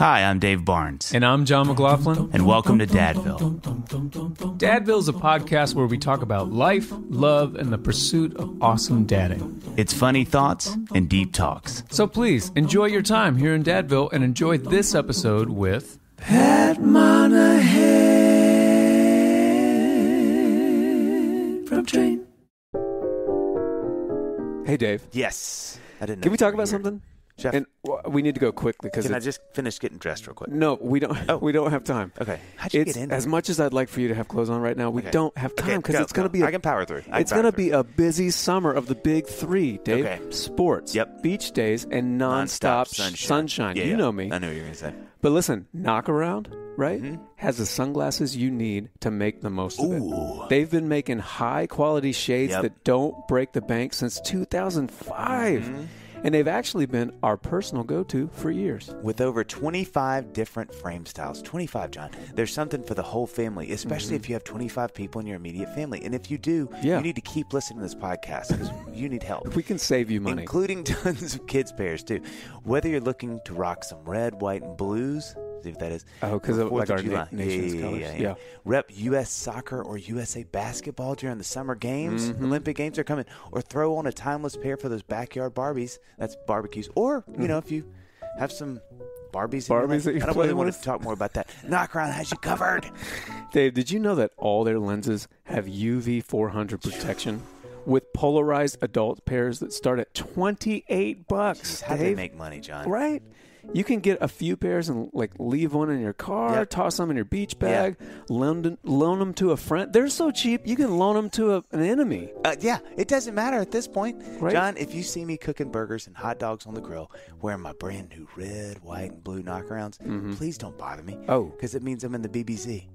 Hi, I'm Dave Barnes, And I'm Jon McLaughlin. and welcome to Dadville. Dadville is a podcast where we talk about life, love, and the pursuit of awesome dadding. It's funny thoughts and deep talks. So please enjoy your time here in Dadville and enjoy this episode with Pat Monahan from Train. Hey, Dave. Yes. I didn't. Can we talk about something? Jeff, And we need to go quickly because can I just finish getting dressed real quick? no, we don't. Oh. We don't have time. Okay. How'd you It's get in? as much as I'd like for you to have clothes on right now. We Okay. don't have time because go, it's going to be. A, I can power through. I can it's going to be a busy summer of the big three, Dave. Okay. Sports. Yep. Beach days and nonstop, sunshine. Yeah, you yeah. know me. I knew what you were gonna say. But listen, knockaround, right, Mhm. has the sunglasses you need to make the most of Ooh. it. They've been making high quality shades Yep. that don't break the bank since 2005. Mhm. And they've actually been our personal go to for years. With over 25 different frame styles. 25, Jon. There's something for the whole family, especially mm-hmm. if you have 25 people in your immediate family. And if you do, Yeah. you need to keep listening to this podcast because you need help. We can save you money. including tons of kids pairs too. Whether you're looking to rock some red, white, and blues, see what that is. Oh, because of, like, our July. na- nation's yeah, colors. Yeah, Yeah. Rep U.S. soccer or USA basketball during the summer games. Mhm. Olympic games are coming. Or throw on a timeless pair for those backyard Barbies. That's barbecues. Or you know if you have some. Barbies, in your Mm-hmm. Barbies I don't really want to talk more about that. Knockaround has you covered. Dave, did you know that all their lenses have UV 400 protection with polarized adult pairs that start at 28 bucks? How do they make money, Jon? Right? You can get a few pairs and like leave one in your car, Yep. toss them in your beach bag, loan, them- loan them to a friend. They're so cheap, you can loan them to a, an enemy. Uh, yeah, it doesn't matter at this point. Right. Jon, if you see me cooking burgers and hot dogs on the grill wearing my brand new red, white, and blue knockarounds, please don't bother me. Oh. Because it means I'm in the BBC.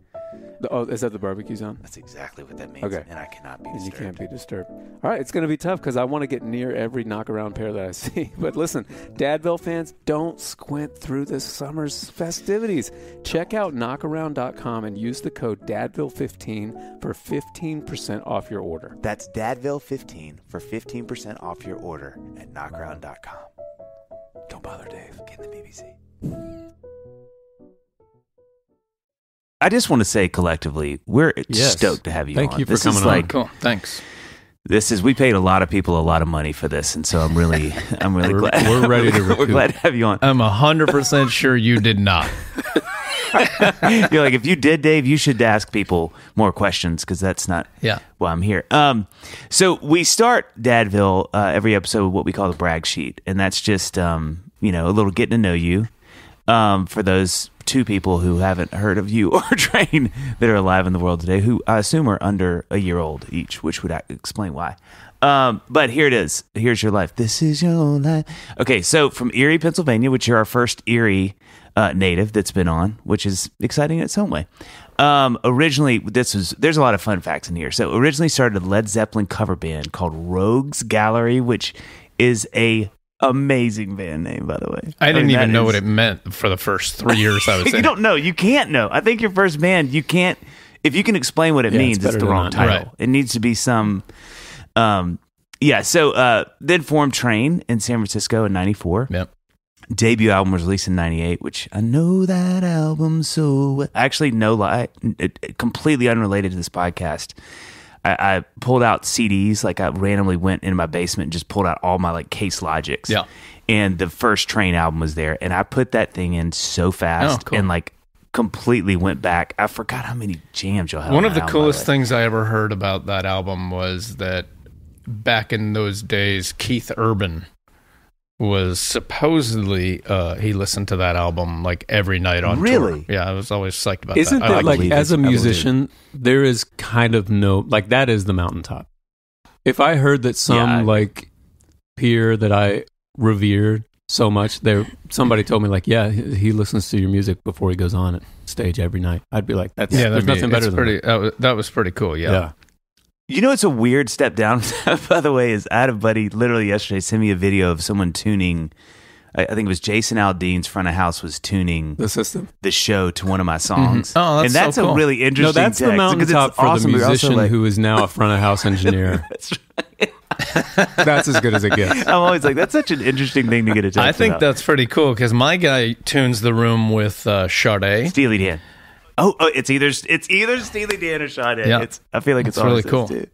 The- oh, is that the barbecue zone? That's exactly what that means. Okay. And I cannot be And you disturbed. can't be disturbed. All right, it's going to be tough because I want to get near every knockaround pair that I see. But listen, Dadville fans, don't squint through this summer's festivities. Check out knockaround.com and use the code DADVILLE15 for 15% off your order. That's Dadville15 for 15% off your order at knockaround.com. Don't bother, Dave. Get in the BBC. I just want to say collectively, we're Yes. stoked to have you Thank on. you for this coming is on. like, Cool. Thanks. This is we paid a lot of people a lot of money for this, and so I'm really I'm really We're- glad we're ready to we're glad to have you on. I'm 100% sure you did not. You're like if you did, Dave, you should ask people more questions because that's not Yeah. why I'm here. Um, so we start Dadville uh, every episode with what we call the brag sheet, and that's just um, you know a little getting to know you. Um, for those two people who haven't heard of you or Train that are alive in the world today, who I assume are under a year old each, which would explain why. Um, but here it is. Here's your life. This is your life. Okay, so from Erie, Pennsylvania, which you're our first Erie uh, native that's been on, which is exciting in its own way. Um, originally, this was there's a lot of fun facts in here. So originally started a Led Zeppelin cover band called Rogues Gallery, which is a amazing band name, by the way. I didn't mean, even know is- what it meant for the first three years I was you in. don't know. You can't know. I think your first band, you can't. If you can explain what it Yeah, means, it's, better the wrong not. title. Right. It needs to be some. Um, yeah. So uh, then formed Train in San Francisco in '94. Yep. Debut album was released in '98, which I know that album so. well. Actually, no lie, it, it- completely unrelated to this podcast. I, I pulled out CDs, like I randomly went in my basement and just pulled out all my like Case Logics. Yeah. And the first Train album was there, and I put that thing in so fast Oh, cool. and like completely went back. I forgot how many jams y'all had. One on of the album, coolest things I ever heard about that album was that back in those days, Keith Urban was supposedly uh, he listened to that album like every night on Really? tour. Yeah, I was always psyched about Isn't that. I that like like, as it. a I believe it. musician, there is kind of no, like, that is the mountaintop. If I heard that some, Yeah, I- like, peer that I revered so much, there, somebody told me, like, yeah, he, he listens to your music before he goes on stage every night, I'd be like, that's, yeah, there's be- nothing better than pretty, that. was, that was pretty cool. Yeah. Yeah. You know, it's a weird step down. By the way, is I had a buddy literally yesterday send me a video of someone tuning. I I think it was Jason Aldean's front of house was tuning The system. the show to one of my songs. Oh, that's and that's so a cool. really interesting. No, that's the text, 'cause mountaintop for awesome, the but you're also musician like- who is now a front of house engineer. That's right. That's as good as it gets. I'm always like, that's such an interesting thing to get a text I think about. that's pretty cool because my guy tunes the room with uh, Sade. Steely Dan. Oh, oh, it's either it's either Steely Dan or Sade. Yeah. It's I feel like it's really cool. two.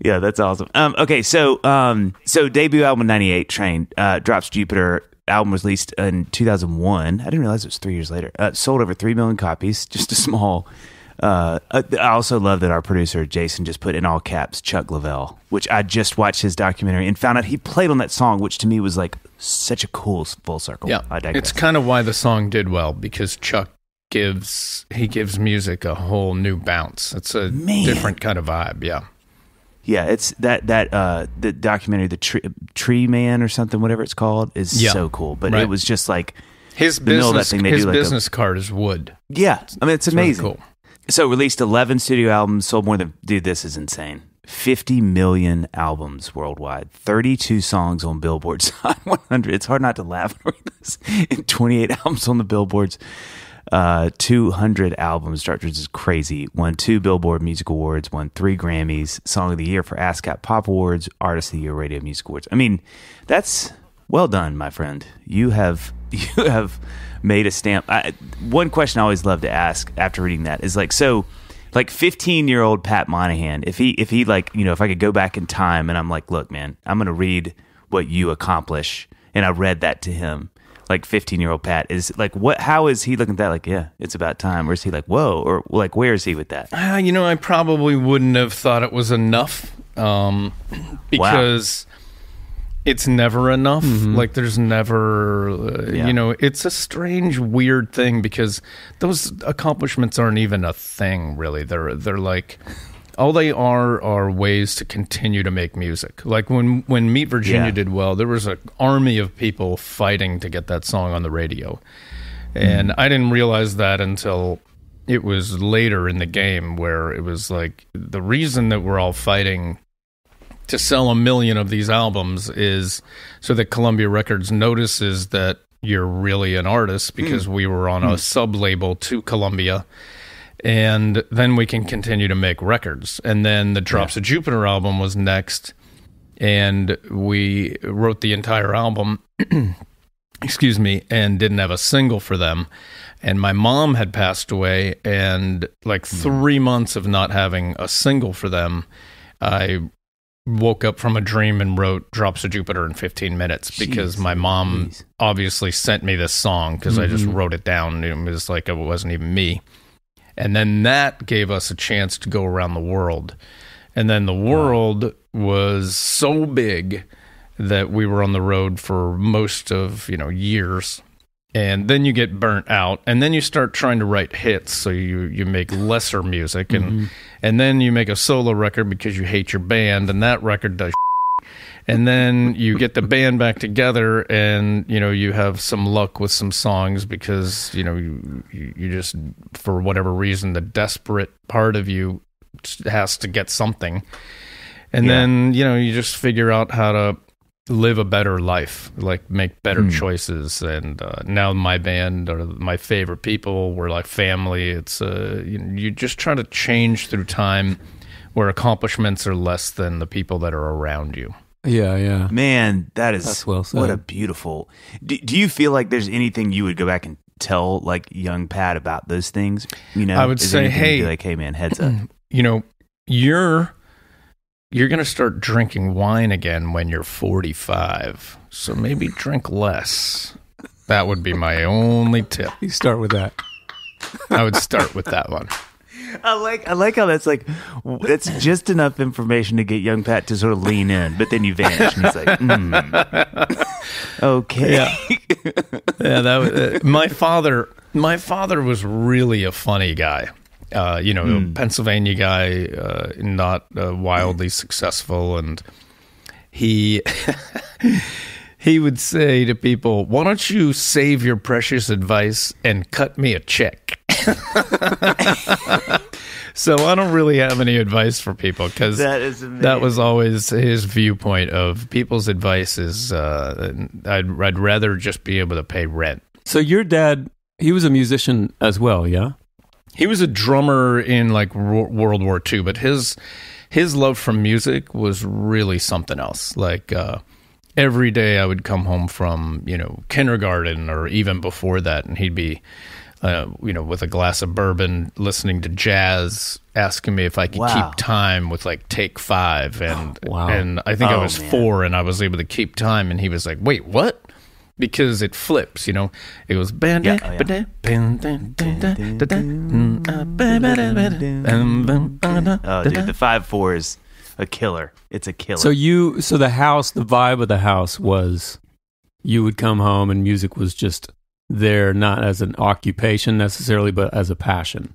Yeah, that's awesome. Um, okay, so um, so debut album '98, Train, uh, drops Jupiter. Album was released in 2001. I didn't realize it was three years later. Uh, sold over three million copies. Just a small. Uh, I also love that our producer Jason just put in all caps Chuck Leavell, which I just watched his documentary and found out he played on that song, which to me was like such a cool full circle. Yeah, it's kind of why the song did well because Chuck gives he gives music a whole new bounce. It's a Man. different kind of vibe. Yeah, Yeah, it's that that uh the documentary, the tree, tree man or something, whatever it's called, is Yeah. so cool. But Right. it was just like, his The middle of that business thing, they his do like a- business card is wood. yeah, I mean, it's It's really amazing. cool. So released eleven studio albums, sold more than dude. This is insane. Fifty million albums worldwide, thirty-two songs on Billboard's Hot 100. It's hard not to laugh at this. And twenty-eight albums on the Billboards. Uh, 200 albums. Dartridge is crazy. Won two Billboard Music Awards. Won three Grammys. Song of the Year for ASCAP Pop Awards. Artist of the Year Radio Music Awards. I mean, that's well done, my friend. You have you have made a stamp. I, one question I always love to ask after reading that is like, so, like 15 year old Pat Monahan, if he if he like you know if I could go back in time and I'm like, look, man, I'm gonna read what you accomplish, and I read that to him. Like 15 year old Pat is like, what? How is he looking at that? Like, yeah, it's about time. Or is he like, whoa? Or like, where is he with that? Uh, you know, I probably wouldn't have thought it was enough um, because it's never enough. Like, there's never, uh, Yeah. you know, it's a strange, weird thing because those accomplishments aren't even a thing, really. They're they're like. All they are are ways to continue to make music. Like when when Meet Virginia Yeah. did well, there was an army of people fighting to get that song on the radio, and mm. I didn't realize that until it was later in the game where it was like the reason that we're all fighting to sell a million of these albums is so that Columbia Records notices that you're really an artist because mm. we were on a mm. sub label to Columbia. And then we can continue to make records. And then the Drops of Jupiter album was next. And we wrote the entire album excuse me, and didn't have a single for them. And my mom had passed away, and like hmm. three months of not having a single for them, I woke up from a dream and wrote Drops of Jupiter in 15 minutes because my mom Louise. obviously sent me this song because I just mm-hmm. wrote it down. It was like it wasn't even me. And then that gave us a chance to go around the world. And then the world was so big that we were on the road for most of, you know, years. And then you get burnt out and then you start trying to write hits so you you make lesser music and mm-hmm. and then you make a solo record because you hate your band and that record does and then you get the band back together and you know you have some luck with some songs because you know you you just for whatever reason the desperate part of you has to get something. And Yeah. then you know you just figure out how to live a better life like make better choices. And uh, now my band are my favorite people we're like family. It's uh you, you just try to change through time where accomplishments are less than the people that are around you Yeah, yeah. Man, that is That's well said. what a beautiful. Do, do you feel like there's anything you would go back and tell like young Pat about those things? You know, I would Is say, anything you'd be hey- like, hey man, heads up. you know you're you're going to start drinking wine again when you're 45 so maybe drink less that would be my only tip You start with that. i would start with that one I like I like how that's like that's just enough information to get young Pat to sort of lean in, but then you vanish and he's like, mm, okay, Yeah. yeah that was, uh, my father my father was really a funny guy. Uh, you know pennsylvania guy uh, not uh, wildly successful and he he would say to people why don't you save your precious advice and cut me a check so i don't really have any advice for people because that is amazing. that was always his viewpoint of people's advice is uh, I'd, I'd rather just be able to pay rent. So your dad, he was a musician as well, yeah? He was a drummer in like Ro- World War II, but his his love for music was really something else. Like uh, every day, I would come home from you know kindergarten or even before that, and he'd be. Uh, you know, with a glass of bourbon, listening to jazz, asking me if I could Wow. keep time with like take five, and Wow. and I think I Oh, was man. four, and I was able to keep time, and he was like, "Wait, what?" Because it flips, you know. It goes band Yeah, oh, yeah. Mm, uh, um, oh, dude, the five four is a killer. It's a killer. So you, so the house, the vibe of the house was, you would come home and music was just there, not as an occupation necessarily, but as a passion.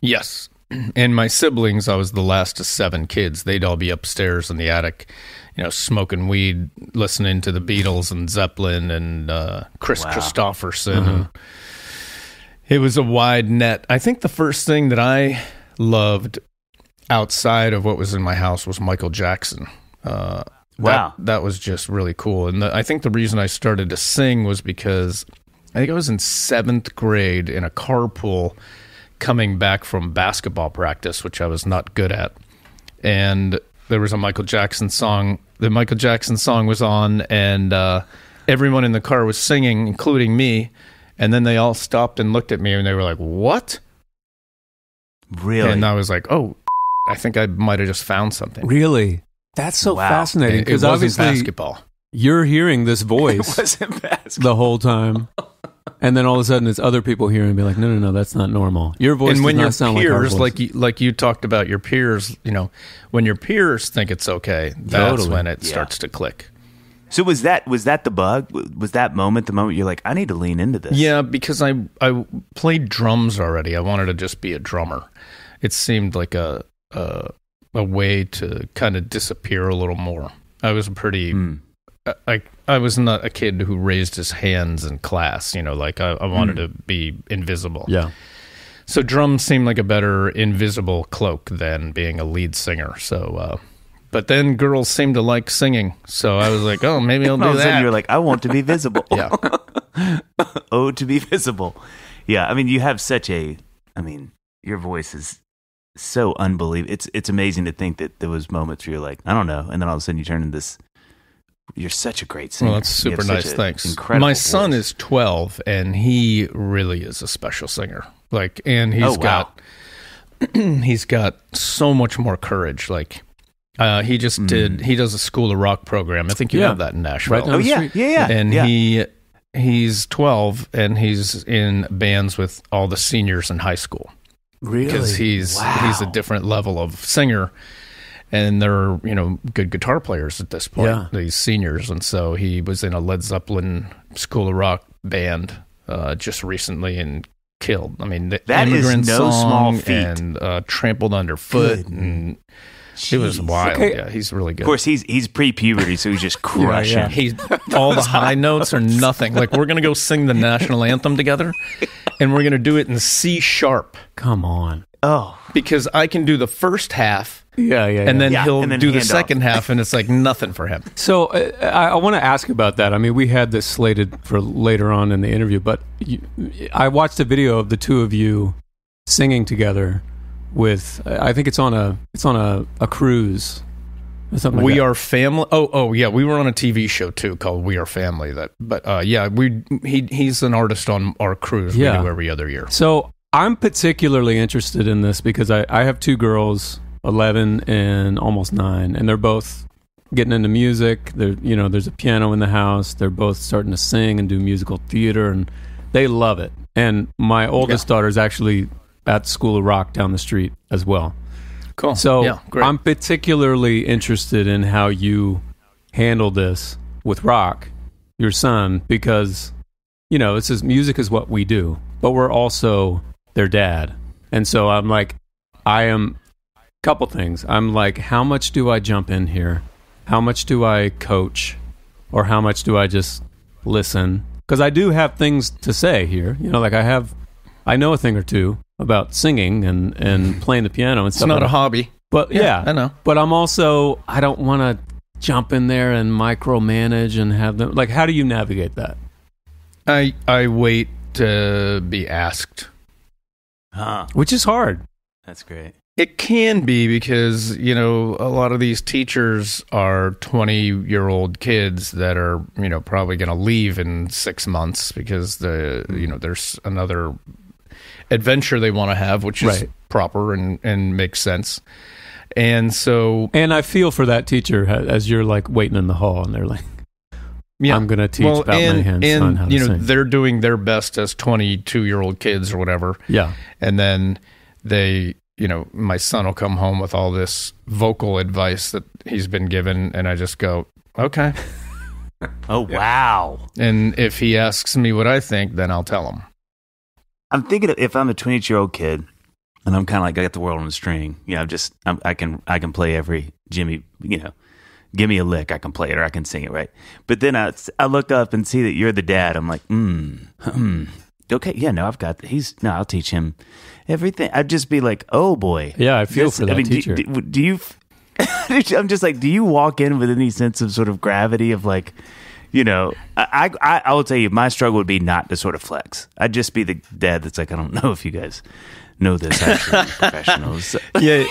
Yes. And my siblings, I was the last of seven kids. They'd all be upstairs in the attic, you know, smoking weed, listening to the Beatles and Zeppelin and uh, Kris Wow. Kristofferson. And it was a wide net. I think the first thing that I loved outside of what was in my house was Michael Jackson. Uh, Wow. That, that was just really cool. And the, I think the reason I started to sing was because I think I was in seventh grade in a carpool coming back from basketball practice, which I was not good at. And there was a Michael Jackson song. The Michael Jackson song was on, and uh, everyone in the car was singing, including me. And then they all stopped and looked at me, and they were like, "What?" really, And I was like, "Oh, I think I might have just found something." Really? That's so Wow. fascinating because obviously basketball. you're hearing this it voice wasn't basketball. the whole time. And then all of a sudden, it's other people hearing and be like, "No, no, no, that's not normal." Your voice and when does your not sound like our voice. like you, like you talked about your peers, you know, when your peers think it's okay, that's Totally. when it Yeah. starts to click. So was that was that the bug? Was that moment the moment you're like, I need to lean into this? Yeah, because I I played drums already. I wanted to just be a drummer. It seemed like a a, a way to kind of disappear a little more. I was a pretty Hmm. I- I I was not a kid who raised his hands in class. You know, like I, I wanted to be invisible. yeah, So drums seemed like a better invisible cloak than being a lead singer. So, uh, but then girls seemed to like singing. So I was like, oh, maybe I'll do of a sudden that. you're like, I want to be visible. yeah. oh, to be visible. Yeah, I mean, you have such a. I mean, your voice is so unbelievable. It's it's amazing to think that there was moments where you're like, I don't know, and then all of a sudden you turn into this. You're such a great singer. Well, that's super nice. Thanks. Incredible. My son voice. is 12 and he really is a special singer. Like, and he's Oh, wow. got, he's got so much more courage. Like, uh, he just Mm. did, he does a school of rock program. I think you Yeah. have that in Nashville. Right Oh yeah, street. yeah, yeah. and yeah. he he's 12 and he's in bands with all the seniors in high school really. because he's he's a different level of singer and they're you know good guitar players at this point Yeah. these seniors and so he was in a led zeppelin school of rock band uh, just recently and killed i mean the That is immigrant no song small feat. and uh, trampled underfoot Good and it was wild Okay. yeah he's really good Of course, he's he's pre-puberty, so he's just crushing. yeah. He's all the high notes are nothing. Like we're gonna go sing the national anthem together, and we're gonna do it in C sharp Come on. Oh, because I can do the first half, Yeah, yeah. and then Yeah, he'll and then do the hand off. second half, and it's like nothing for him. So uh, I, I want to ask about that. I mean, we had this slated for later on in the interview, but you, I watched a video of the two of you singing together with. I think it's on a it's on a, a cruise. Like we that. are family. Oh, oh yeah, we were on a TV show too called We Are Family. That, but uh, yeah, we he he's an artist on our cruise. Yeah. We do every other year. So I'm particularly interested in this because I, I have two girls, eleven and almost nine, and they're both getting into music. They're you know there's a piano in the house. They're both starting to sing and do musical theater, and they love it. And my oldest daughter is actually at School of Rock down the street as well. Cool. So yeah. I'm particularly interested in how you handle this with Rock, your son, because you know this is music is what we do, but we're also their dad, and so I'm like, I am. Couple things. I'm like, how much do I jump in here? How much do I coach, or how much do I just listen? Because I do have things to say here. You know, like I have, I know a thing or two about singing and and playing the piano and it's stuff. not like a hobby. But yeah, I know. But I'm also I don't want to jump in there and micromanage and have them like. How do you navigate that? I I wait to be asked. huh. Which is hard. That's great. It can be because, you know, a lot of these teachers are 20 year old kids that are, you know, probably going to leave in six months because the, you know, there's another adventure they want to have, which is Right. proper and, and makes sense. And so, And I feel for that teacher as you're like waiting in the hall and they're like, yeah. I'm going to teach well, about and, Mayhem and son how to you know, sing. they're doing their best as 22 year old kids or whatever. Yeah. and then they you know my son will come home with all this vocal advice that he's been given and i just go okay Oh wow! and if he asks me what i think then i'll tell him I'm thinking if I'm a 28 year old kid, and I'm kind of like I got the world on a string. You know, I'm just I'm, I can I can play every Jimmy. You know, give me a lick, I can play it or I can sing it right. But then I I look up and see that you're the dad. I'm like, hmm, hmm. Okay, yeah, no, I've got he's no, I'll teach him everything. I'd just be like, oh boy, Yeah, I feel This- for that I mean, do- teacher. Do, do you? I'm just like, do you walk in with any sense of sort of gravity of like, you know, I, I I will tell you, my struggle would be not to sort of flex. I'd just be the dad that's like, I don't know if you guys know this. Actually, professionals. yeah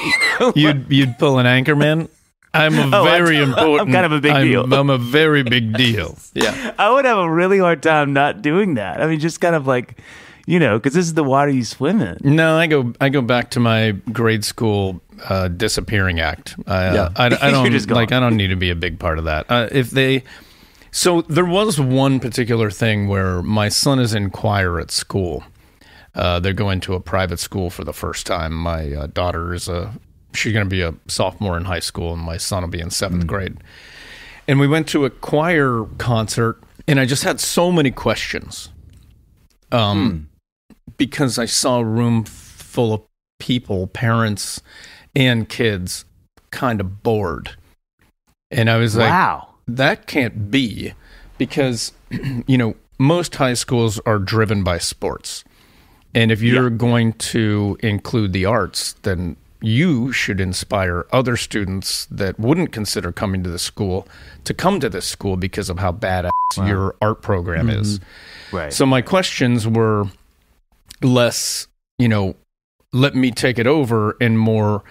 you'd you'd pull an anchorman i'm a Oh, I'm- very I'm important kind of a big I'm, deal. i'm a very big deal yeah I would have a really hard time not doing that. I mean, just kind of like, you know, because this is the water you swim in. no i go i go back to my grade school uh, disappearing act I, uh, Yeah. I, I don't just like i don't need to be a big part of that uh, if they So there was one particular thing where my son is in choir at school. Uh, they're going to a private school for the first time. My uh, daughter is a she's going to be a sophomore in high school, and my son will be in seventh grade. And we went to a choir concert, and I just had so many questions, um, because I saw a room full of people, parents and kids, kind of bored, and I was like, wow. that can't be because you know most high schools are driven by sports. And if you're going to include the arts then you should inspire other students that wouldn't consider coming to the school to come to this school because of how badass your art program is. Mm-hmm. Right. so my questions were less, you know, let me take it over and more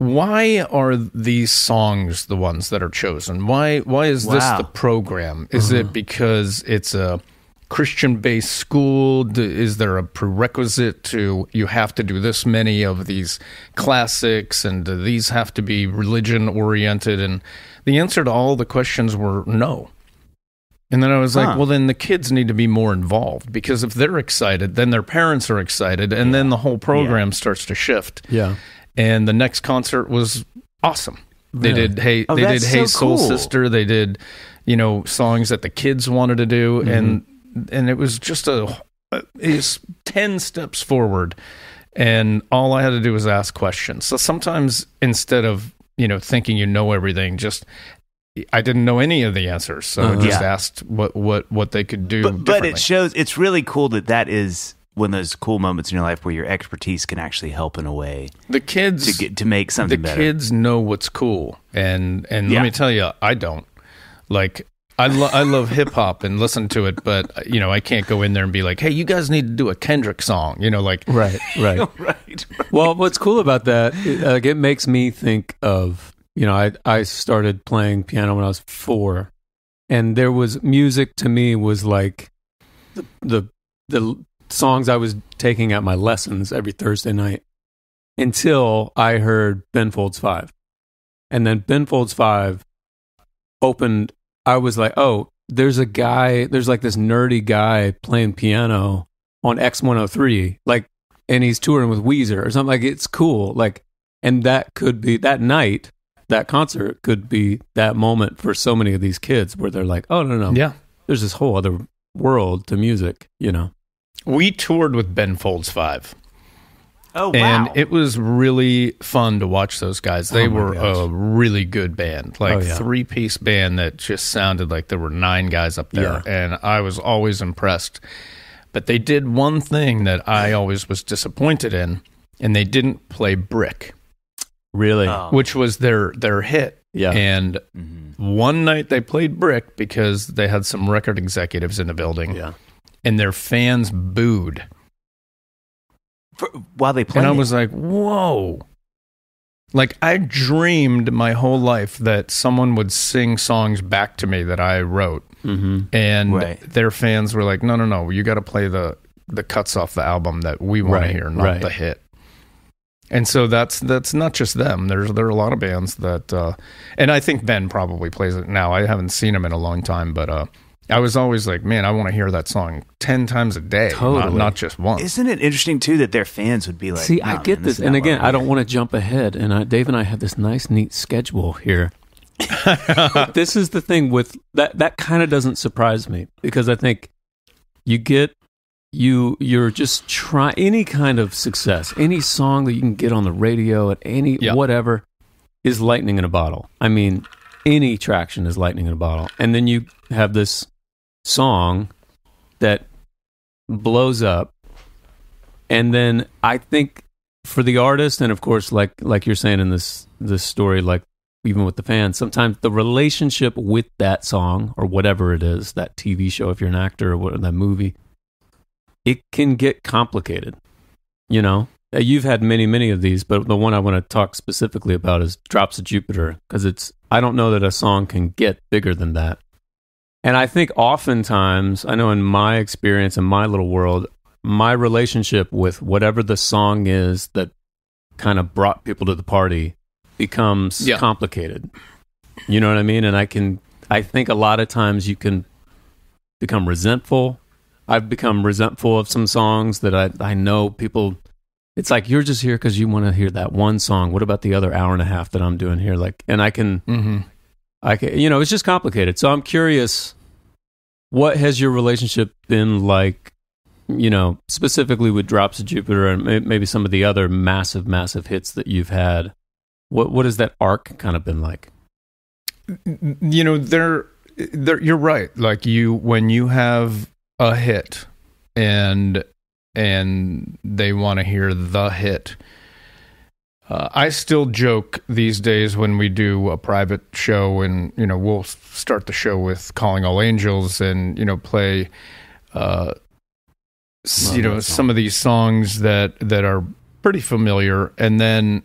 why are these songs the ones that are chosen? Why why is this the program? Is it mm-hmm. because it's a Christian based school? Is there a prerequisite to you have to do this many of these classics and do these have to be religion oriented? And the answer to all the questions were no. And then I was like, Huh. well, then the kids need to be more involved because if they're excited, then their parents are excited, and then the whole program starts to shift. Yeah. And the next concert was awesome. They did hey, Oh, they did Hey so Soul cool. Sister. They did, you know, songs that the kids wanted to do, mm-hmm. and and it was just a it's ten steps forward, and all I had to do was ask questions. So sometimes instead of you know thinking you know everything, just I didn't know any of the answers, so I Uh-huh. just Yeah. asked what what what they could do. but, but it shows it's really cool that that is one of those cool moments in your life where your expertise can actually help in a way the kids to get to make the something better. kids know what's cool, and and Yeah. let me tell you, I don't. Like I lo- I love hip hop and listen to it, but you know I can't go in there and be like, hey, you guys need to do a Kendrick song. You know, like Right. Right. right. right. well, what's cool about that, like, it makes me think of, you know, I, I started playing piano when I was four, and there was music to me was like the, the, the songs I was taking at my lessons every Thursday night until I heard Ben Folds Five. And then Ben Folds Five opened, I was like, oh, there's a guy, there's like this nerdy guy playing piano on X103. Like, and he's touring with Weezer or something like it's cool like and that could be that night that concert could be that moment for so many of these kids where they're like oh no no yeah. there's this whole other world to music you know We toured with Ben Folds Five, Oh wow. and it was really fun to watch those guys. They Oh, were gosh. a really good band, like Oh, yeah. three piece band that just sounded like there were nine guys up there, and I was always impressed. But they did one thing that I always was disappointed in, and they didn't play Brick, really Oh. which was their their hit. yeah And Mhm. one night they played Brick because they had some record executives in the building, yeah and their fans booed. For, while they played. And I was like, "Whoa!" Like I dreamed my whole life that someone would sing songs back to me that I wrote, Mm-hmm. and Right. their fans were like, "No, no, no, you got to play the the cuts off the album that we want Right, to hear, not right. the hit." And so that's that's not just them. There's there are a lot of bands that, uh, and I think Ben probably plays it now. I haven't seen him in a long time, but uh, I was always like, "Man, I want to hear that song ten times a day, not, Totally. not just once." Isn't it interesting too that their fans would be like, See, "Nah, I get man, this, is and again, I don't want to jump ahead. And I, Dave and I have this nice, neat schedule here. This is the thing with that. That kind of doesn't surprise me because I think you get you you're just try any kind of success, any song that you can get on the radio at any Yeah. whatever is lightning in a bottle. I mean, any traction is lightning in a bottle, and then you have this song that blows up and then I think for the artist, and of course, like like you're saying in this this story, like even with the fans, sometimes the relationship with that song or whatever it is, that TV show, if you're an actor or what, that movie, it can get complicated. You know, Uh, you've had many many of these, but the one I want to talk specifically about is "Drops of Jupiter" because it's I don't know that a song can get bigger than that. And I think oftentimes, I know in my experience, in my little world, my relationship with whatever the song is that kind of brought people to the party becomes Yeah. complicated. You know what I mean? And I can, I think a lot of times you can become resentful. I've become resentful of some songs that I, I know people, it's like you're just here because you want to hear that one song. What about the other hour and a half that I'm doing here? Like, and I can, mm-hmm. I can, you know, it's just complicated. So I'm curious, what has your relationship been like? You know, specifically with Drops of Jupiter and maybe some of the other massive, massive hits that you've had. What what has that arc kind of been like? you know they're, they're you're right like you when you have a hit and and they want to hear the hit. Uh, i still joke these days when we do a private show and you know we'll start the show with calling all angels and you know play uh Love you know some of these songs that that are pretty familiar. And then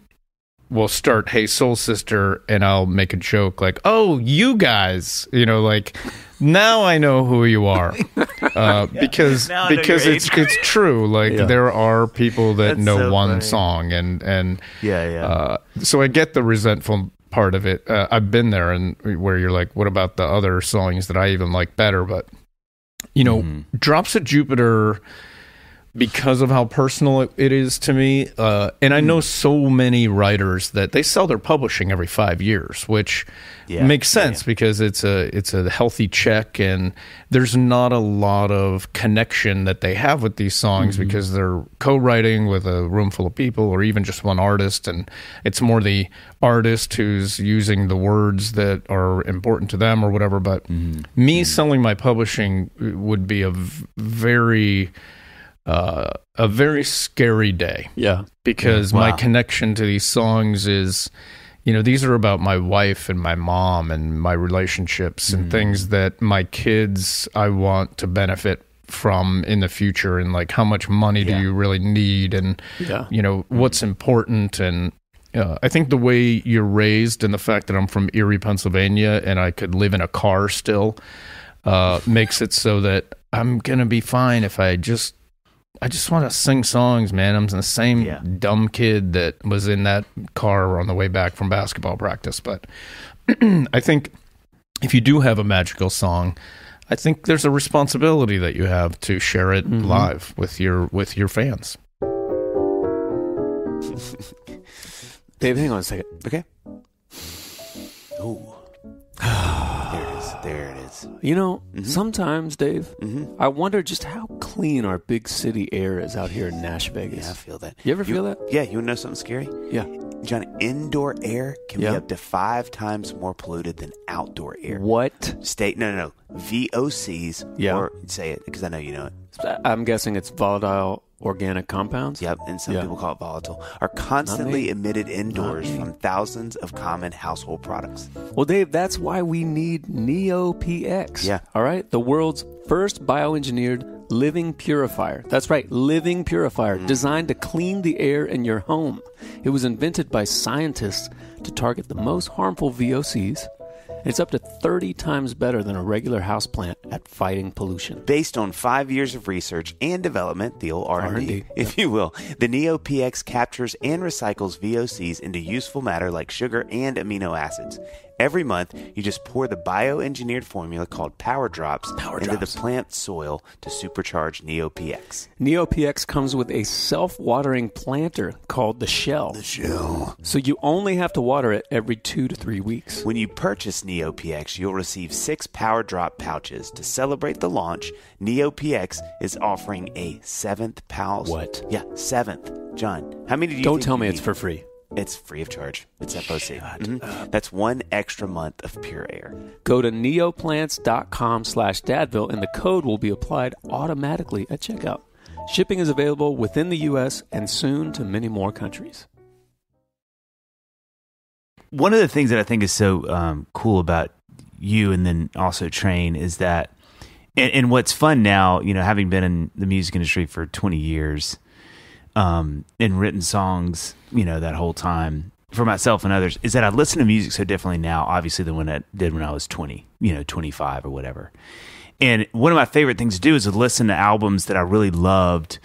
we'll start hey soul sister and i'll make a joke like oh you guys you know like now i know who you are uh, because Now I know because your it's age. it's true like Yeah. there are people that That's know so one funny. song and and Yeah, yeah. uh, so i get the resentful part of it uh, i've been there and where you're like what about the other songs that i even like better but you know Mhm. drops of jupiter because of how personal it, is to me uh, and i Hmm. know so many writers that they sell their publishing every five years which Yeah, makes yeah, sense because it's a it's a healthy check and there's not a lot of connection that they have with these songs Mm-hmm. because they're co-writing with a room full of people or even just one artist and it's more the artist who's using the words that are important to them or whatever but Mm-hmm. me selling my publishing would be a v- very uh, a very scary day. Yeah, because Yeah. my connection to these songs is you know these are about my wife and my mom and my relationships and things that my kids I want to benefit from in the future and like how much money Yeah. do you really need and yeah, you know what's important and uh, I think the way you're raised and the fact that I'm from Erie, Pennsylvania, and I could live in a car still uh, makes it so that I'm gonna be fine if I just I just want to sing songs, man. I'm the same Yeah. dumb kid that was in that car on the way back from basketball practice. But I think if you do have a magical song, I think there's a responsibility that you have to share it Mhm. live with your with your fans. Dave, hang on a second. Okay. Oh. there it is. There You know, Mhm. sometimes, Dave, Mm-hmm. I wonder just how clean our big city air is out here in Nash Vegas. Yeah, I feel that. You ever feel that? Yeah, you want to know something scary? Yeah. Jon, indoor air can Yeah. be up to five times more polluted than outdoor air. What? State, no, no, no. VOCs. Yeah. Or say it because I know you know it. I'm guessing it's volatile organic compounds. Yep, and some Yeah. people call it volatile, are constantly emitted indoors from thousands of common household products. Well, Dave, that's why we need NeoPX. Yeah. All right. The world's first bioengineered Living Purifier. That's right, Living Purifier, mm. designed to clean the air in your home. It was invented by scientists to target the most harmful VOCs. It's up to 30 times better than a regular houseplant at fighting pollution. Based on five years of research and development, the old R&D, R&D, if you will, the Neo PX captures and recycles VOCs into useful matter like sugar and amino acids. Every month, you just pour the bioengineered formula called Power Drops Power into Drops. the plant soil to supercharge Neo PX. NeoPX comes with a self watering planter called the Shell. The Shell. So you only have to water it every two to three weeks. When you purchase NeoPX, you'll receive six Power Drop pouches. To celebrate the launch, NeoPX is offering a seventh pouch. What? Yeah, seventh. Jon, how many do you Don't tell me it's for free. It's free of charge. It's FOC. Mhm. That's one extra month of pure air. Go to neoplants.com slash dadville and the code will be applied automatically at checkout. Shipping is available within the U.S. and soon to many more countries. One of the things that I think is so um, cool about you and then also Train is that, and, and what's fun now, you know, having been in the music industry for 20 years um, and written songs, you know, that whole time for myself and others, is that I listen to music so differently now, obviously, than when I did when I was 20, you know, 25 or whatever. And one of my favorite things to do is to listen to albums that I really loved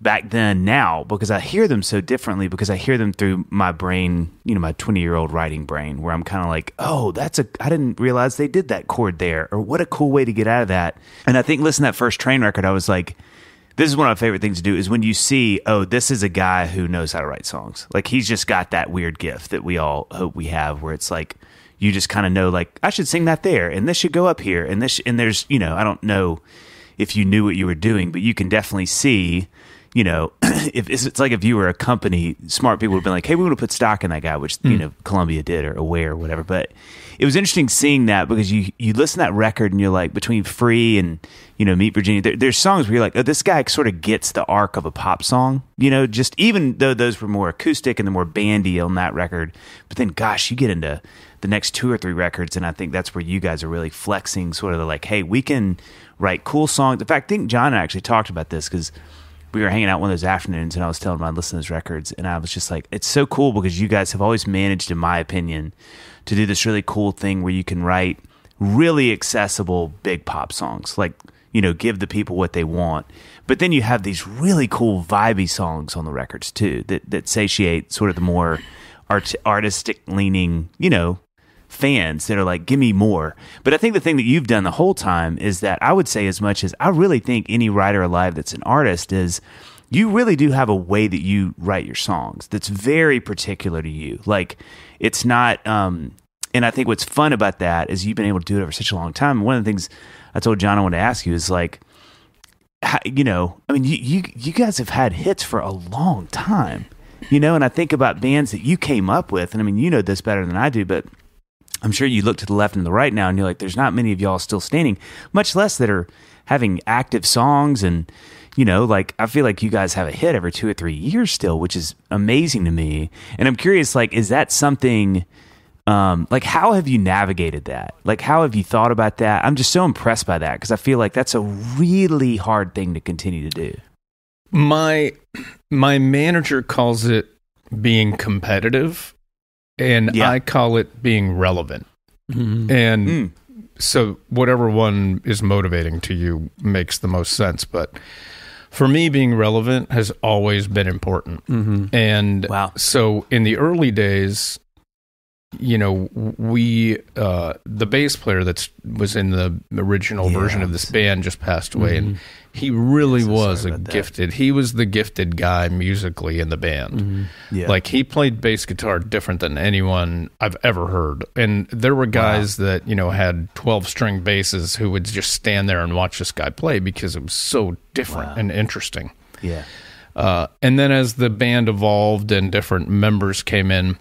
back then now because I hear them so differently because I hear them through my brain, you know, my 20 year old writing brain, where I'm kind of like, oh, that's a, I didn't realize they did that chord there, or what a cool way to get out of that. And I think listening to that first train record, I was like, this is one of my favorite things to do is when you see, oh, this is a guy who knows how to write songs. Like he's just got that weird gift that we all hope we have where it's like, you just kind of know like I should sing that there and this should go up here and this and there's you know I don't know if you knew what you were doing but you can definitely see you know if it's, it's like if you were a company smart people would have been like hey we want to put stock in that guy which you hmm. know Columbia did or Aware or whatever. But it was interesting seeing that because you you listen to that record and you're like between Free and you know Meet Virginia there, there's songs where you're like oh this guy sort of gets the arc of a pop song you know just even though those were more acoustic and the more bandy on that record. But then gosh you get into the next two or three records and i think that's where you guys are really flexing sort of the like hey we can write cool songs. In fact i think jon actually talked about this because we were hanging out one of those afternoons and i was telling to those records and i was just like it's so cool because you guys have always managed in my opinion to do this really cool thing where you can write really accessible big pop songs like you know give the people what they want. But then you have these really cool vibey songs on the records too that that satiate sort of the more art, artistic leaning you know fans that are like, give me more. But I think the thing that you've done the whole time is that I would say, as much as I really think any writer alive that's an artist is, you really do have a way that you write your songs that's very particular to you. Like, it's not, um, and I think what's fun about that is you've been able to do it over such a long time. One of the things I told John I wanted to ask you is like, how, you know, I mean, you, you you guys have had hits for a long time, you know, and I think about bands that you came up with, and I mean, you know this better than I do, but I'm sure you look to the left and the right now, and you're like, there's not many of y'all still standing, much less that are having active songs, and you know, like I feel like you guys have a hit every two or three years still, which is amazing to me, and I'm curious, like, is that something? Um, like how have you navigated that? Like how have you thought about that? I'm just so impressed by that because I feel like that's a really hard thing to continue to do. My my manager calls it being competitive, and Yeah. I call it being relevant. Mm-hmm. And Mm. so whatever one is motivating to you makes the most sense. But for me, being relevant has always been important. Mm-hmm. And Wow. so in the early days, you know, we uh, the bass player that was in the original Yeah. version of this band just passed away, and he really So was a about that. gifted. He was the gifted guy musically in the band. Yeah. Like he played bass guitar different than anyone I've ever heard. And there were guys that, you know, had 12 string basses who would just stand there and watch this guy play because it was so different Wow. and interesting. yeah. Uh, and then as the band evolved and different members came in,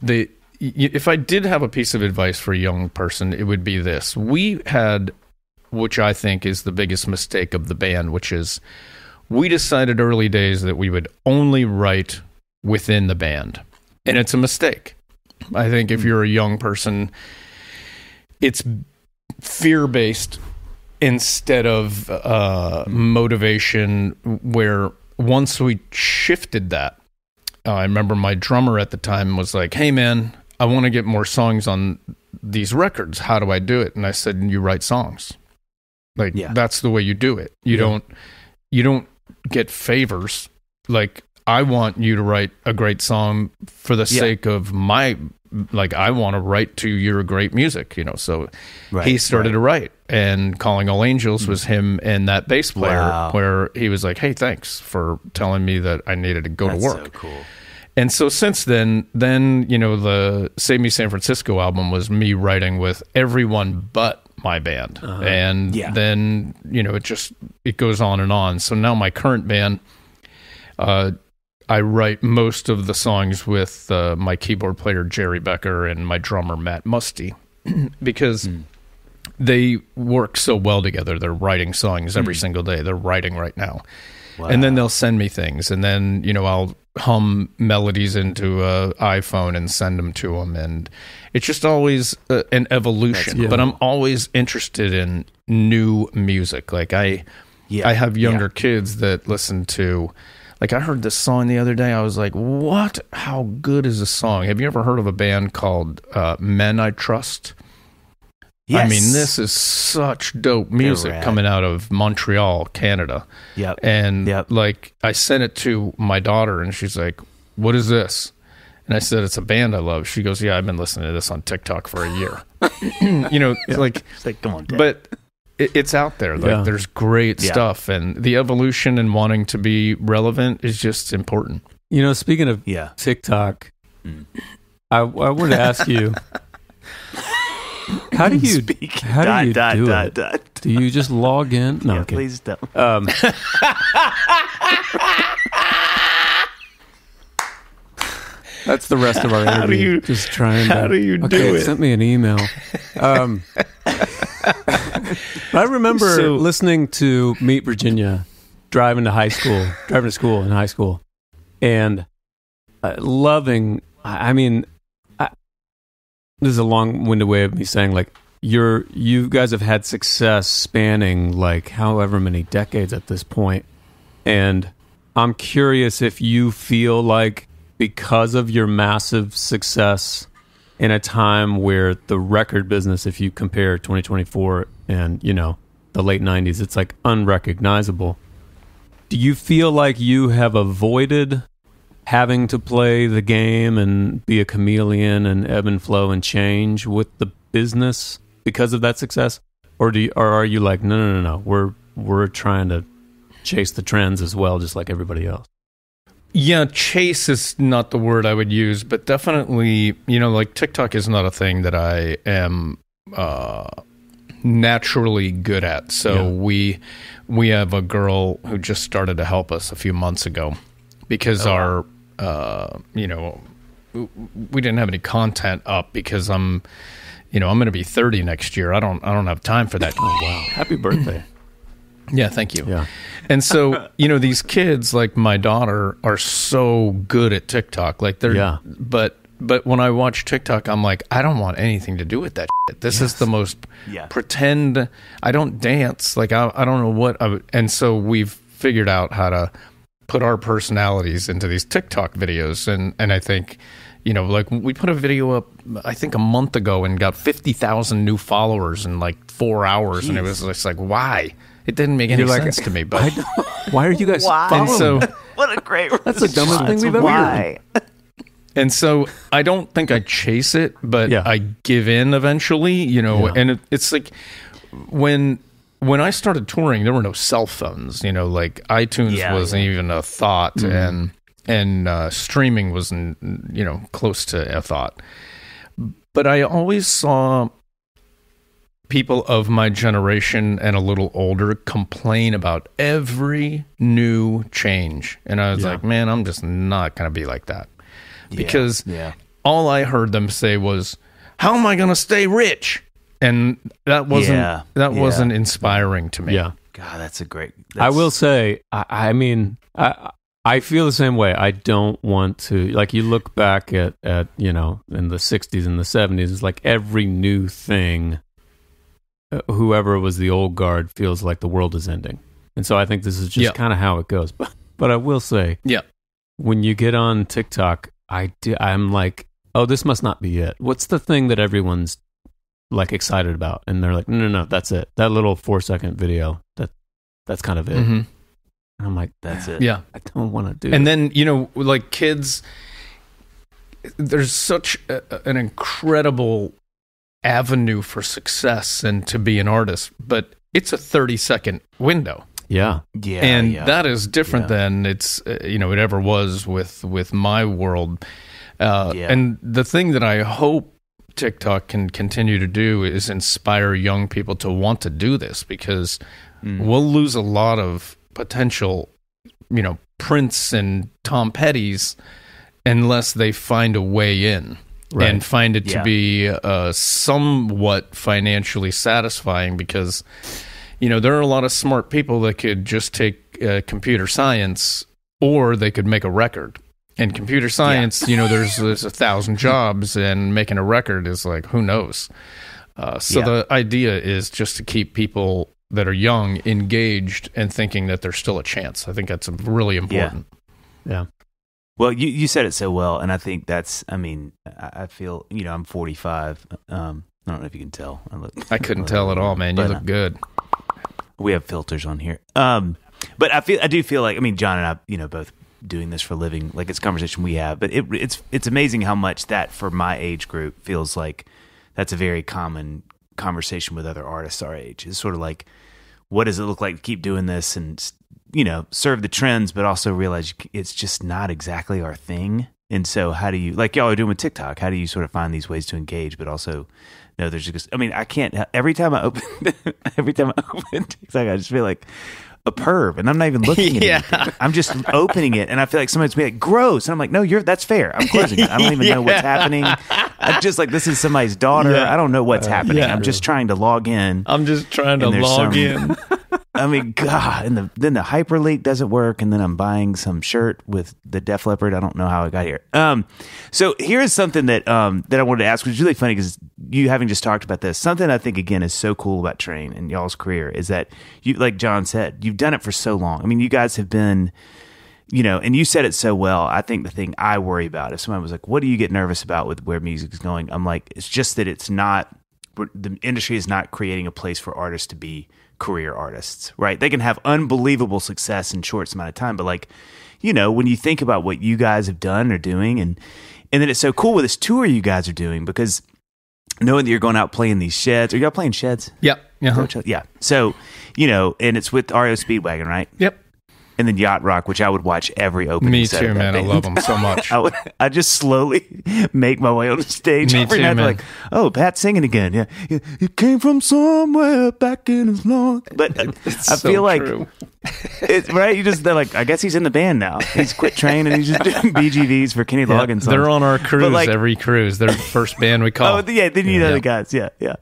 the if I did have a piece of advice for a young person, it would be this. We had which I think is the biggest mistake of the band, which is we decided early days that we would only write within the band. And it's a mistake. I think if you're a young person, it's fear based instead of uh, motivation where once we shifted that uh, i remember my drummer at the time was like hey man i want to get more songs on these records how do i do it and i said you write songs like Yeah. that's the way you do it you Yeah. don't you don't get favors like i want you to write a great song for the Yeah. sake of my like i want to write to your great music you know so Right, he started to write and calling all angels hmm. was him and that bass player Wow. where he was like hey thanks for telling me that i needed to go That's to work so cool. And so since then then you know the save me san francisco album was me writing with everyone but my band and Yeah. then you know it just it goes on and on so now my current band uh I write most of the songs with uh, my keyboard player Jerry Becker and my drummer Matt Musty because they work so well together. They're writing songs every single day. They're writing right now. And then they'll send me things, and then you know I'll hum melodies into a iPhone and send them to them, and it's just always uh, an evolution. That's But. I'm always interested in new music. Like I, Yeah, I have younger yeah. kids that listen to. Like I heard this song the other day, I was like, "What? How good is this song?" Have you ever heard of a band called uh, Men I Trust? I mean, this is such dope music coming out of Montreal, Canada. Yep. And Yep. like I sent it to my daughter and she's like, "What is this?" And I said, "It's a band I love." She goes, "Yeah, I've been listening to this on TikTok for a year." you know, like It's like, come on, Dad. but it, it's out there. Like Yeah. there's great Yeah. stuff and the evolution and wanting to be relevant is just important. You know, speaking of yeah. TikTok, Mm. I, I wanted to ask you, how do you Speak. how do dot, you dot, do dot, it? dot. do you just log in? No, Yeah, okay. please don't. Um, that's the rest of our How do interview. you- just trying how to, do you okay, do it it? Sent me an email. Um, I remember So- listening to Meet Virginia, driving to high school, driving to school in high school, and uh, loving. I mean, this is a long-winded way of me saying like you're you guys have had success spanning like however many decades at this point and i'm curious if you feel like because of your massive success in a time where the record business if you compare 2024 and you know the late 90s it's like unrecognizable do you feel like you have avoided having to play the game and be a chameleon and ebb and flow and change with the business because of that success or do you, or are you like no no no no we're we're trying to chase the trends as well just like everybody else Yeah, chase is not the word I would use, but definitely, you know, like TikTok is not a thing that I am uh, naturally good at. So Yeah. we we have a girl who just started to help us a few months ago because our uh, you know we didn't have any content up because I'm you know I'm going to be 30 next year. I don't I don't have time for that. oh wow happy birthday Yeah, thank you. yeah And so, you know, these kids like my daughter are so good at TikTok. Like they're Yeah. but but when I watch TikTok, I'm like, I don't want anything to do with that. Shit. This is the most Yeah. pretend. I don't dance. Like I, I don't know what. I would, and so we've figured out how to put our personalities into these TikTok videos. And and I think, you know, like we put a video up, I think a month ago, and got fifty thousand new followers in like four hours, and it was just like, why? It didn't make any You're like, sense to me. But why are you guys Wow. and following so? What a great That's the dumbest thing we've ever Why? and so I don't think I chase it, but Yeah. I give in eventually, you know. Yeah. And it, it's like when when I started touring, there were no cell phones, you know, like iTunes Yeah, wasn't even a thought, Mm-hmm. and and uh, streaming wasn't, you know, close to a thought. But I always saw people of my generation and a little older complain about every new change, and I was Yeah. like, man, I'm just not going to be like that Yeah. because yeah. all I heard them say was, "How am I going to stay rich?" And that wasn't Yeah, that yeah. wasn't inspiring to me. yeah God, that's a great. I will say, I, I mean, I I feel the same way. I don't want to like you look back at at you know in the '60s and the '70s. It's like every new thing uh, whoever was the old guard feels like the world is ending. And so I think this is just Yeah. kind of how it goes. But but I will say, Yeah. when you get on TikTok, I do, I'm like, oh, this must not be it. What's the thing that everyone's like excited about? And they're like, no, no, no, that's it. That little four second video. That that's kind of it. hmm And I'm like, That's it. Yeah. I don't want to do. and it. then you know like kids there's such a, an incredible avenue for success and to be an artist but it's a 30 second window yeah, Yeah. and yeah. that is different Yeah. than it's uh, you know it ever was with with my world uh, Yeah. and the thing that i hope tiktok can continue to do is inspire young people to want to do this because Mm. we'll lose a lot of potential you know prince and tom petty's unless they find a way in Right. and find it Yeah. to be uh, somewhat financially satisfying because you know there are a lot of smart people that could just take uh, computer science or they could make a record and computer science you know there's there's a thousand jobs and making a record is like who knows uh, so Yeah. the idea is just to keep people that are young engaged and thinking that there's still a chance i think that's really important yeah. Well, you, you said it so well, and I think that's. I mean, I, I feel you know I'm 45. Um, I don't know if you can tell. I look. i couldn't tell at all man you look uh, good we have filters on here. Um, but I feel I do feel like I mean Jon and I, you know, both doing this for a living. Like it's conversation we have, but it, it's it's amazing how much that for my age group feels like that's a very common conversation with other artists our age. It's sort of like, what does it look like to keep doing this and you know serve the trends, but also realize it's just not exactly our thing. And so, how do you like y'all are doing with TikTok? How do you sort of find these ways to engage, but also no, there's just. I mean, I can't. Every time I open, every time I open TikTok, I just feel like a perv, and I'm not even looking at Yeah. anything. I'm just opening it, and I feel like somebody's be like, "Gross," and I'm like, "No, you're that's fair." I'm closing it. I don't even know what's happening. I'm just like, this is somebody's daughter. Yeah. I don't know what's uh, happening. yeah. I'm just trying to log in. i'm just trying to log some- in I mean, God, and the, then the hyperlink doesn't work, and then I'm buying some shirt with the Def Leppard. I don't know how I got here. Um, so here's something that um that I wanted to ask, which is really funny because you having just talked about this. Something I think again is so cool about Train and y'all's career is that you, like Jon said, you've done it for so long. I mean, you guys have been. You know, and you said it so well. I think the thing I worry about if someone was like, "What do you get nervous about with where music is going?" I'm like, it's just that it's not the industry is not creating a place for artists to be career artists, right? They can have unbelievable success in short amount of time, but like, you know, when you think about what you guys have done or doing, and and then it's so cool with this tour you guys are doing because knowing that you're going out playing these sheds, are y'all playing sheds? yep uh-huh. Yeah. So, you know, and it's with REO Speedwagon, right? yep And then Yacht Rock, which I would watch every opening. Me set too, man. I love them so much. I would, I just slowly make my way on the stage Me every too, night. man. Like, oh, Pat's singing again. Yeah, Yeah, it came from somewhere back in his long. But uh, I so feel like it's right. You just they're like, I guess he's in the band now. He's quit training and he's just doing BGVs for Kenny Yeah, Loggins. they're on our cruise like- every cruise. They're the first band we call. Oh, yeah. Then you know Yeah. the guys. Yeah, yeah.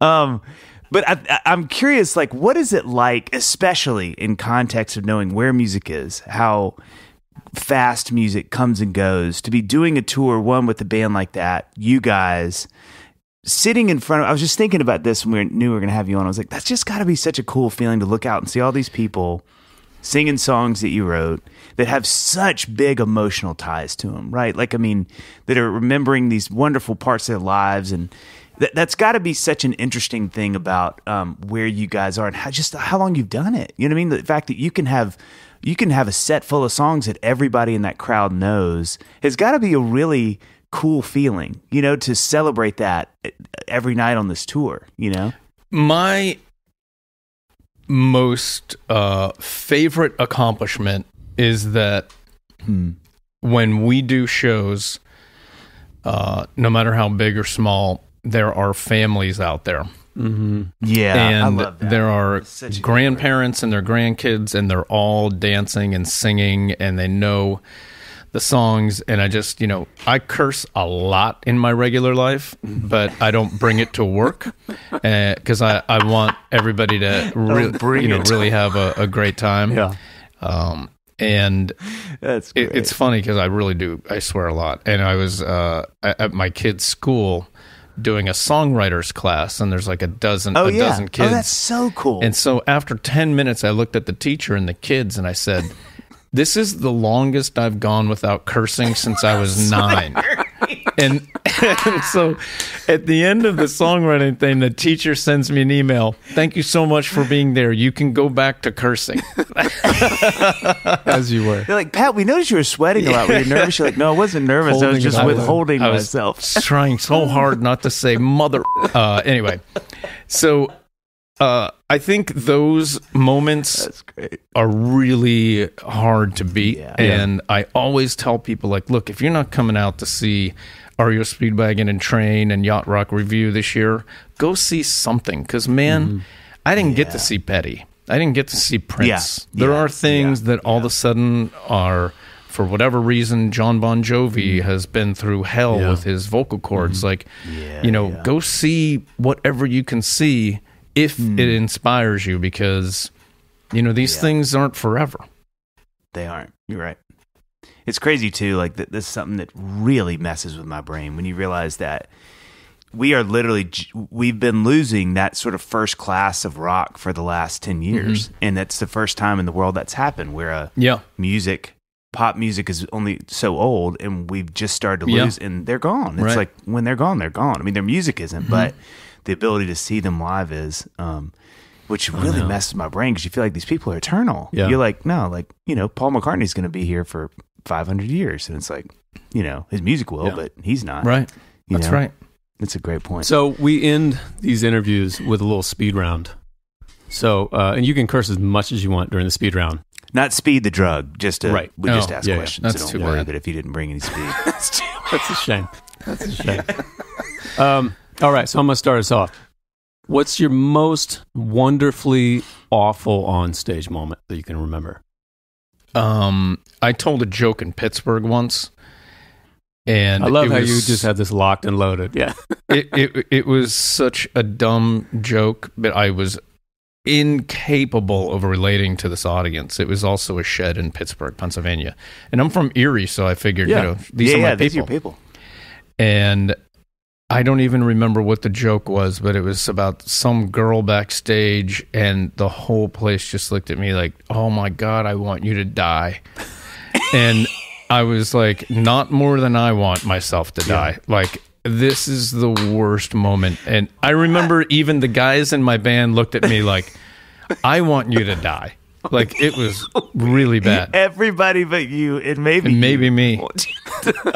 Um, but I, I'm curious, like, what is it like, especially in context of knowing where music is, how fast music comes and goes, to be doing a tour, one with a band like that, you guys sitting in front of. I was just thinking about this when we knew we were going to have you on. I was like, that's just got to be such a cool feeling to look out and see all these people singing songs that you wrote that have such big emotional ties to them, right? Like, I mean, that are remembering these wonderful parts of their lives, and that, that's got to be such an interesting thing about um, where you guys are and how just how long you've done it. You know what I mean? The fact that you can have you can have a set full of songs that everybody in that crowd knows has got to be a really cool feeling, you know, to celebrate that every night on this tour. You know, My most uh, favorite accomplishment is that when we do shows, uh, no matter how big or small, there are families out there. Mm-hmm. yeah, and I love that. there are Such a good grandparents and their grandkids and they're all dancing and singing and they know the songs and i just you know i curse a lot in my regular life but i don't bring it to work because I, I want everybody to re- you know really have a, a great time Yeah. um, and That's it, it's funny because I really do. I swear a lot. And I was uh, at at my kid's school doing a songwriters class, and there's like a dozen, Oh a yeah. dozen oh, kids. Oh, that's so cool. And so after 10 minutes, I looked at the teacher and the kids and I said, This is the longest I've gone without cursing since I was nine. And, and so at the end of the songwriting thing, the teacher sends me an email. Thank you so much for being there. You can go back to cursing. as you were. They're like, Pat, we noticed you were sweating a lot. Were you nervous? You're like, no, I wasn't nervous. I was just it all withholding I was myself. trying so hard not to say mother. Uh, anyway, so uh, I think those moments are really hard to beat. Yeah. And I always tell people, like, look, if you're not coming out to see REO Speedwagon and Train and Yacht Rock Revue this year, go see something. Because, man, mm-hmm. I didn't get to see Petty. I didn't get to see Prince. Yeah. There Yeah. are things Yeah. that all of a sudden are, for whatever reason, Jon Bon Jovi mm-hmm. has been through hell Yeah. with his vocal cords. Mm-hmm. Like, Yeah, you know, yeah. go see whatever you can see if Hmm. it inspires you because you know these Yeah. things aren't forever They aren't. You're right. It's crazy too. Like th- this is something that really messes with my brain when you realize that we are literally we've been losing that sort of first class of rock for the last ten years, and that's the first time in the world that's happened where a yeah music pop music is only so old and we've just started to Yeah. lose and they're gone it's Right. like when they're gone they're gone i mean their music isn't Mm-hmm. but the ability to see them live is um which really messes my brain because you feel like these people are eternal Yeah. you're like no like you know paul mccartney's going to be here for 500 years and it's like you know his music will Yeah. but he's not right you that's know? right That's a great point So we end these interviews with a little speed round. So, uh, and you can curse as much as you want during the speed round. not speed the drug just to Right. we just Oh, ask yeah, yeah. questions That's so too don't worry bad. but if you didn't bring any speed That's a shame. That's a shame. um, all right, so I'm gonna start us off. What's your most wonderfully awful on stage moment that you can remember? Um i told a joke in pittsburgh once and I love it how was- you just had this locked and loaded. Yeah. it, it it was such a dumb joke but i was incapable of relating to this audience it was also a shed in pittsburgh pennsylvania and i'm from erie so i figured Yeah. you know these yeah are my yeah these are people people and I don't even remember what the joke was, but it was about some girl backstage, and the whole place just looked at me like, "Oh my god, I want you to die," and I was like, "Not more than I want myself to die." Like this is the worst moment, and I remember even the guys in my band looked at me like, "I want you to die." Like it was really bad. everybody but you and maybe And maybe you. me.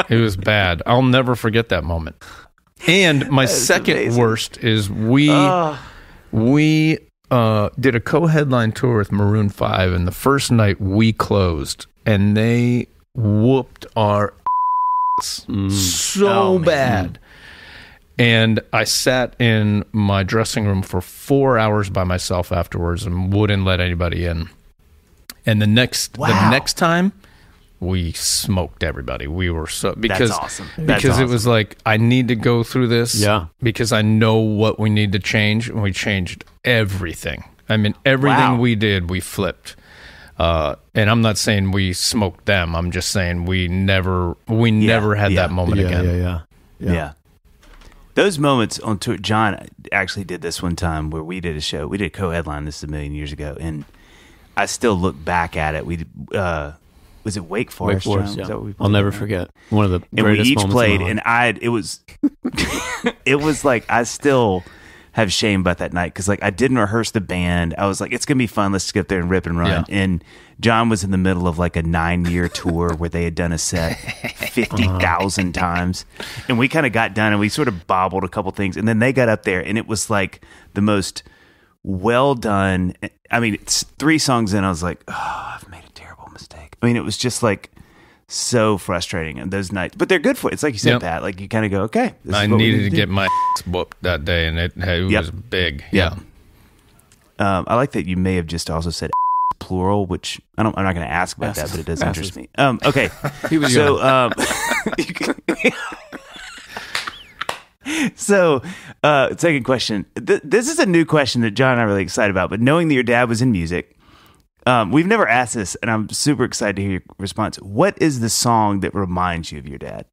It was bad. I'll never forget that moment. And my second amazing. worst is we Oh. we uh, did a co-headline tour with Maroon Five, and the first night we closed, and they whooped our ass so Oh, bad. And I sat in my dressing room for four hours by myself afterwards, and wouldn't let anybody in. And the next the next time, we smoked everybody. We were so because awesome. That's because it was like I need to go through this. Yeah. Because I know what we need to change, and we changed everything. I mean, everything Wow. we did, we flipped. Uh, and I'm not saying we smoked them. I'm just saying we never we never had yeah, that moment yeah, again. yeah, yeah, Yeah. Those moments on tour, Jon actually did this one time where we did a show. We did co-headline this is a million years ago, and I still look back at it. We did, uh, was it Wake Wake Forest? Forest. Jon? Yeah. I'll never forget one of the And we each played, and. I it was it was like I still have shame about that night because like I didn't rehearse the band. I was like, it's gonna be fun. Let's get there and rip and run. Yeah. And Jon was in the middle of like a nine year tour where they had done a set fifty thousand uh-huh. times, and we kind of got done and we sort of bobbled a couple things, and then they got up there and it was like the most well done. I mean, it's three songs in, I was like, oh, I've made a terrible mistake. I mean, it was just like so frustrating and those nights, but they're good for it. It's like you said, Yep. Pat. Like you kind of go, okay, this I is needed to do. get my ass whooped that day, and it, it Yep. was big. Yep. Yeah. Um, I like that you may have just also said plural, which I don't. I'm not going to ask about that, but it does interest me. Um, okay, He was so um, so uh, second question. Th- this is a new question that Jon and I are really excited about. But knowing that your dad was in music, um, we've never asked this, and I'm super excited to hear your response. What is the song that reminds you of your dad?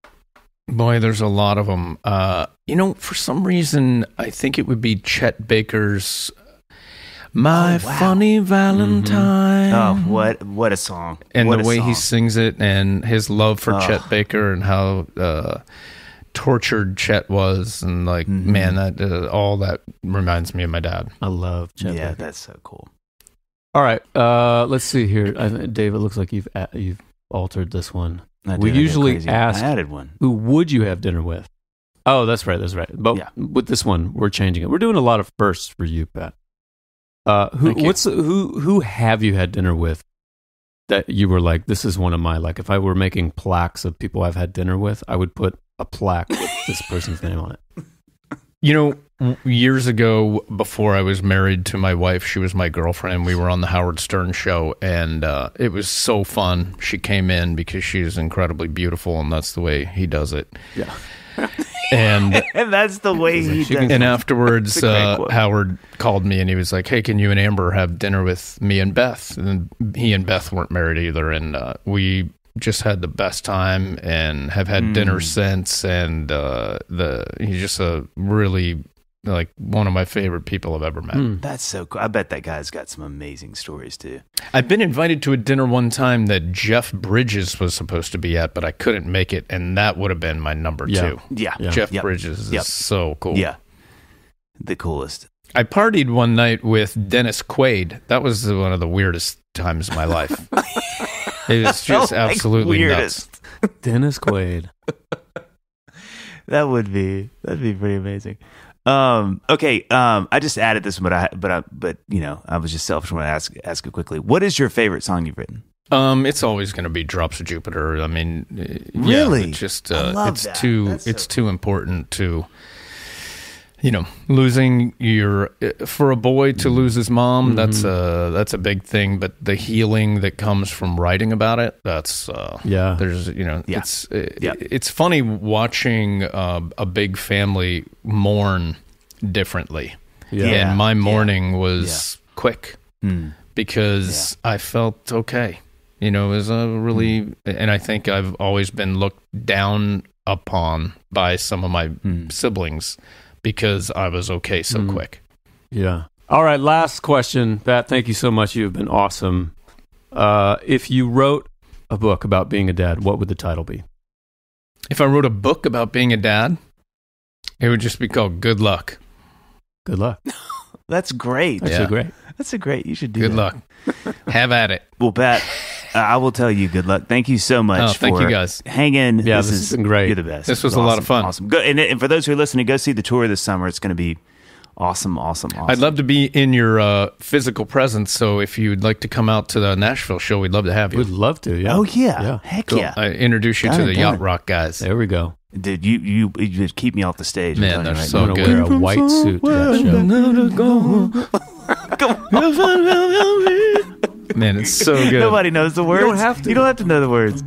Boy, there's a lot of them. Uh, you know, for some reason, I think it would be Chet Baker's "My Oh, wow. Funny Valentine." Oh, what what a song! and What the way he sings it, and his love for Oh. Chet Baker, and how uh, tortured Chet was, and like, Mhm. man, that uh, all that reminds me of my dad. I love Chet yeah, Baker. that's so cool. All right, uh, let's see here. I, Dave, it looks like you've a- you've altered this one. I We I usually ask- I added one. Who would you have dinner with? Oh, that's right, that's right. But Yeah. with this one, we're changing it. We're doing a lot of firsts for you, Pat. Uh, who Thank you. what's who who have you had dinner with that you were like, this is one of my like. If I were making plaques of people I've had dinner with, I would put a plaque with this person's name on it. You know, w- years ago, before I was married to my wife, she was my girlfriend. We were on the Howard Stern show, and uh, it was so fun. She came in because she is incredibly beautiful, and that's the way he does it. Yeah. And and that's the way he does. can- it. and afterwards, That's a great uh. Howard called me and he was like, "Hey, can you and Amber have dinner with me and Beth?" And he and Beth weren't married either, and uh, we just had the best time and have had dinner Mm. since. And uh, the he's just a really like one of my favorite people I've ever met. Hmm. That's so cool. I bet that guy's got some amazing stories too. I've been invited to a dinner one time that Jeff Bridges was supposed to be at, but I couldn't make it, and that would have been my number Yeah. two. Yeah, Yeah. Jeff Yep. Bridges is Yep. so cool. yeah, the coolest. I partied one night with Dennis Quaid. That was one of the weirdest times of my life. it was just Like, absolutely nuts. Dennis Quaid. That would be that'd be pretty amazing. Um, okay, um, I just added this one, but I but I but you know I was just selfish when I ask ask it quickly. What is your favorite song you've written? Um, it's always going to be Drops of Jupiter. I mean, uh, yeah, Really? it's just I uh, it's that. too That's so it's too important to you know losing your for a boy to lose his mom. That's a that's a big thing. But the healing that comes from writing about it, that's uh, Yeah. there's you know Yeah. it's uh, Yeah. it's funny watching uh, a big family mourn differently. Yeah. Yeah. And my mourning was quick Hmm. because I felt okay. You know, it was a really, and I think I've always been looked down upon by some of my Hmm. siblings because I was okay so Mm. quick. Yeah. All right. Last question, Pat. Thank you so much. You've been awesome. Uh, if you wrote a book about being a dad, what would the title be? If I wrote a book about being a dad, it would just be called Good Luck. Good luck. That's great. That's Yeah. so great. That's a great. You should do Good that. luck. Have at it. Well, Pat, uh, I will tell you good luck. Thank you so much. Oh, thank for you guys. Hanging. Yeah, this, this is has been great. You're the best. This was It's a lot of fun. Awesome. Go, and, and for those who are listening, go see the tour this summer. It's going to be awesome, awesome, awesome. I'd love to be in your uh, physical presence. So if you'd like to come out to the Nashville show, we'd love to have you. We'd love to. Yeah. Oh yeah, Yeah. heck Cool. yeah, I introduce you Done to it, the done Yacht it. Rock guys. There we go. dude. You you you keep me off the stage. I'm Man, telling you they're right so I'm now. gonna good. wear a white suit to that show. Man, it's so good. Nobody knows the words. You don't have to. You don't have to know the words.